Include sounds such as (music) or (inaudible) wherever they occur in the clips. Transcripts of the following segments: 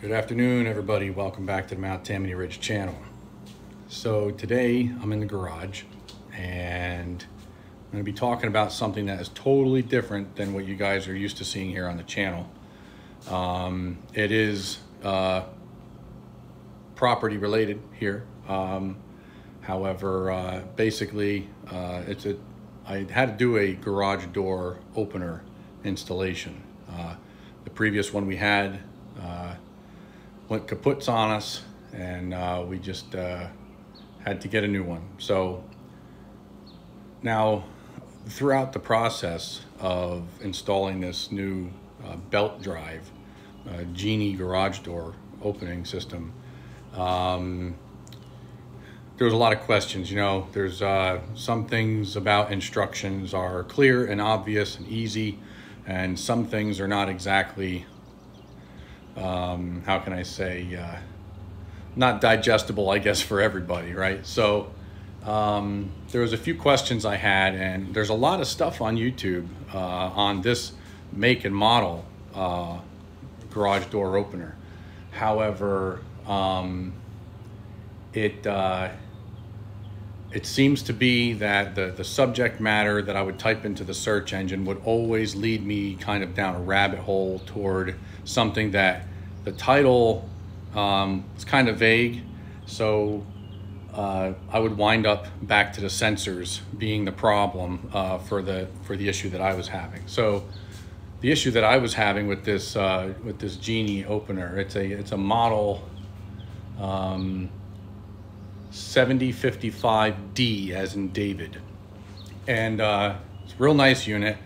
Good afternoon, everybody. Welcome back to the Mount Tammany Ridge channel. So today I'm in the garage and I'm to be talking about something that is totally different than what you guys are used to seeing here on the channel. Um, it is uh, property related here. Um, however, uh, basically, uh, it's a I had to do a garage door opener installation. Uh, the previous one we had went kaputs on us and uh, we just uh, had to get a new one. So now throughout the process of installing this new uh, belt drive, uh, Genie garage door opening system, um, there was a lot of questions. You know, there's uh, some things about instructions are clear and obvious and easy, and some things are not exactly, um, how can I say, uh, not digestible, I guess, for everybody, right? So um, there was a few questions I had, and there's a lot of stuff on YouTube uh, on this make and model uh, garage door opener. However, um, it uh, it seems to be that the, the subject matter that I would type into the search engine would always lead me kind of down a rabbit hole toward something that the title um, is kind of vague. So uh, I would wind up back to the sensors being the problem uh, for the for the issue that I was having. So the issue that I was having with this uh, with this Genie opener, it's a it's a model um, 7055D as in David. And uh, it's a real nice unit,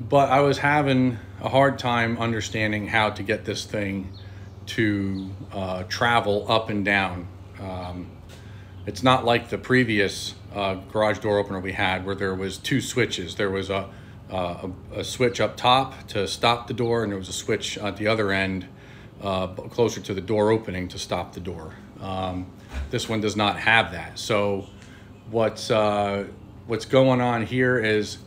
but I was having a hard time understanding how to get this thing to uh, travel up and down. Um, it's not like the previous uh, garage door opener we had where there was two switches. There was a, a, a, switch up top to stop the door and there was a switch at the other end uh, closer to the door opening to stop the door. Um, this one does not have that. So what's, uh, what's going on here is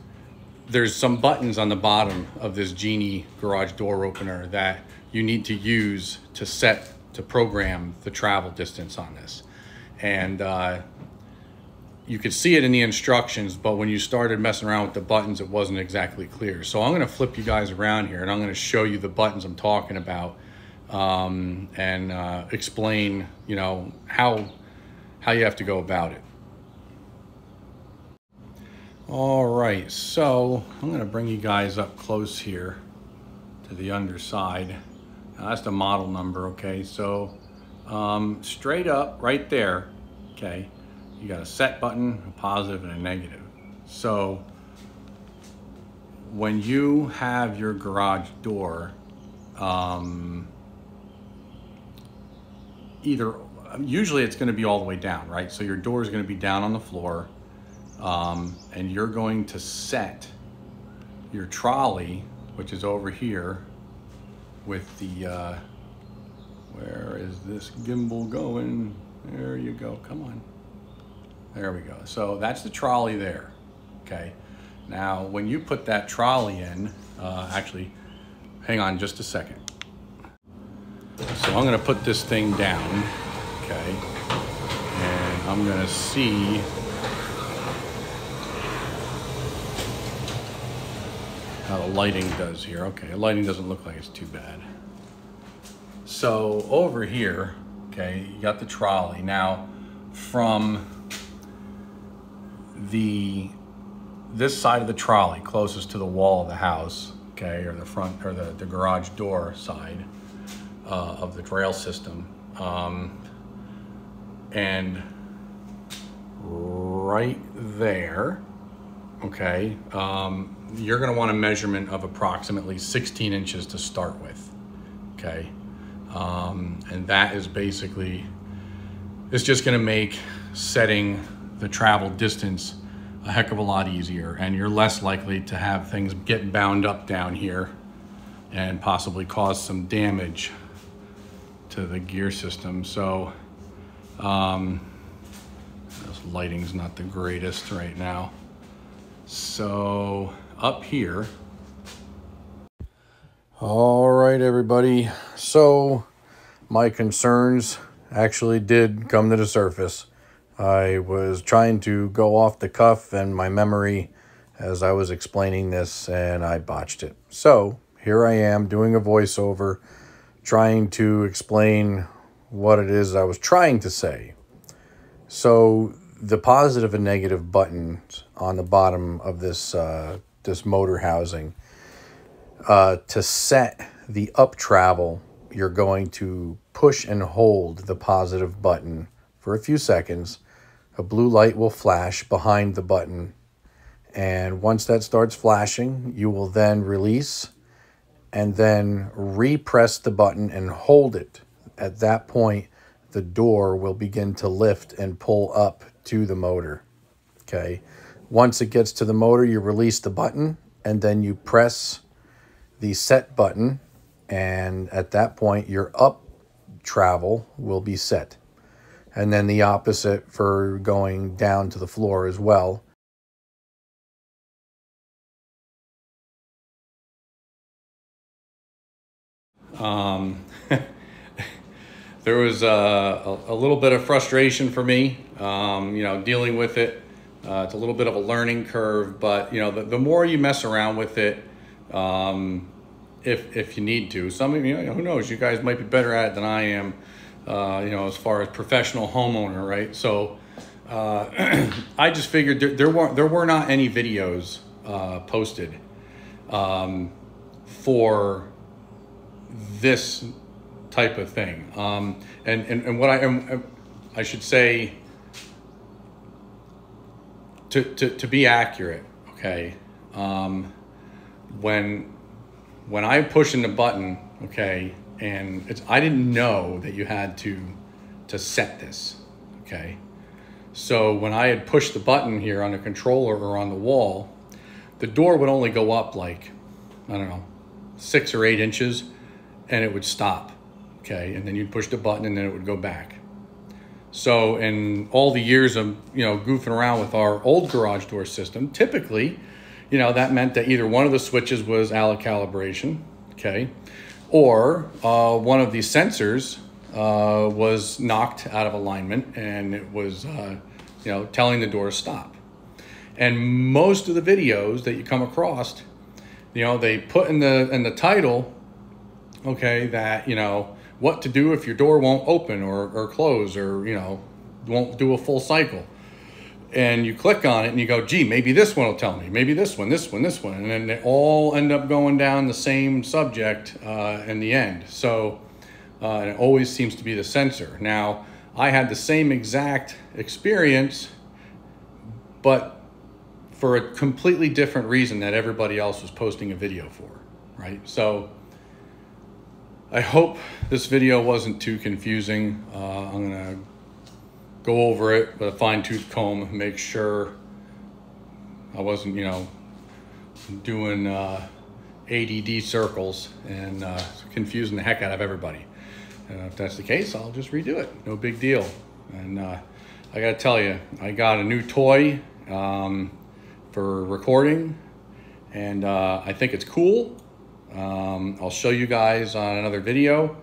there's some buttons on the bottom of this Genie garage door opener that you need to use to set, to program the travel distance on this. And uh, you could see it in the instructions, but when you started messing around with the buttons, it wasn't exactly clear. So I'm gonna flip you guys around here and I'm gonna show you the buttons I'm talking about um, and uh, explain, you know, how, how you have to go about it. All right, so I'm gonna bring you guys up close here to the underside. Now that's the model number, okay? So um, straight up right there, okay, you got a set button, a positive and a negative. So when you have your garage door, um, either usually it's going to be all the way down, right? So your door is going to be down on the floor, um, and you're going to set your trolley, which is over here, with the uh, where is this gimbal going? There you go. Come on. There we go. So that's the trolley there. Okay. Now, when you put that trolley in, uh, actually, hang on just a second. So I'm gonna put this thing down, okay? And I'm gonna see how the lighting does here. Okay, the lighting doesn't look like it's too bad. So over here, okay, you got the trolley. Now, from the this side of the trolley closest to the wall of the house, okay, or the front or the, the garage door side, uh, of the trail system. Um, and right there, okay, um, you're gonna want a measurement of approximately 16 inches to start with, okay? Um, and that is basically, it's just gonna make setting the travel distance a heck of a lot easier and you're less likely to have things get bound up down here and possibly cause some damage to the gear system. So um, this lighting's not the greatest right now. So up here. All right, everybody. So my concerns actually did come to the surface. I was trying to go off the cuff and my memory as I was explaining this and I botched it. So here I am doing a voiceover trying to explain what it is I was trying to say. So the positive and negative buttons on the bottom of this uh, this motor housing uh, to set the up travel you're going to push and hold the positive button for a few seconds a blue light will flash behind the button and once that starts flashing you will then release and then repress the button and hold it at that point the door will begin to lift and pull up to the motor. Okay. Once it gets to the motor, you release the button and then you press the set button. And at that point, your up travel will be set. And then the opposite for going down to the floor as well. Um, (laughs) there was a, a, a, little bit of frustration for me, um, you know, dealing with it. Uh, it's a little bit of a learning curve, but you know, the, the more you mess around with it, um, if if you need to, some of you, know, who knows, you guys might be better at it than I am, uh, you know, as far as professional homeowner, right? So, uh, (clears throat) I just figured there, there were there were not any videos uh, posted um, for this type of thing. Um, and, and, and what I, and I should say, to, to, to be accurate, okay, um, when, when I push in the button, okay, and it's, I didn't know that you had to, to set this, okay? So when I had pushed the button here on the controller or on the wall, the door would only go up like, I don't know, six or eight inches and it would stop okay? And then you'd push the button and then it would go back. So in all the years of, you know, goofing around with our old garage door system, typically, you know, that meant that either one of the switches was out of calibration, okay? Or uh, one of these sensors uh, was knocked out of alignment and it was, uh, you know, telling the door to stop. And most of the videos that you come across, you know, they put in the in the title, okay, that, you know, what to do if your door won't open or, or close or, you know, won't do a full cycle. And you click on it and you go, gee, maybe this one will tell me, maybe this one, this one, this one. And then they all end up going down the same subject uh, in the end. So uh, it always seems to be the sensor. Now, I had the same exact experience, but for a completely different reason that everybody else was posting a video for, right? So I hope this video wasn't too confusing. Uh, I'm gonna go over it with a fine tooth comb, make sure I wasn't, you know, doing uh, ADD circles and uh, confusing the heck out of everybody. And if that's the case, I'll just redo it. No big deal. And uh, I gotta tell you, I got a new toy um, for recording and uh, I think it's cool. Um, I'll show you guys on another video,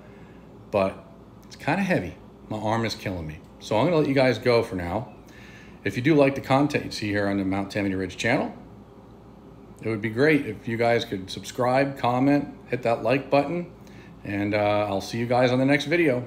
but it's kind of heavy. My arm is killing me. So I'm gonna let you guys go for now. If you do like the content you see here on the Mount Tammany Ridge channel, it would be great if you guys could subscribe, comment, hit that like button, and uh, I'll see you guys on the next video.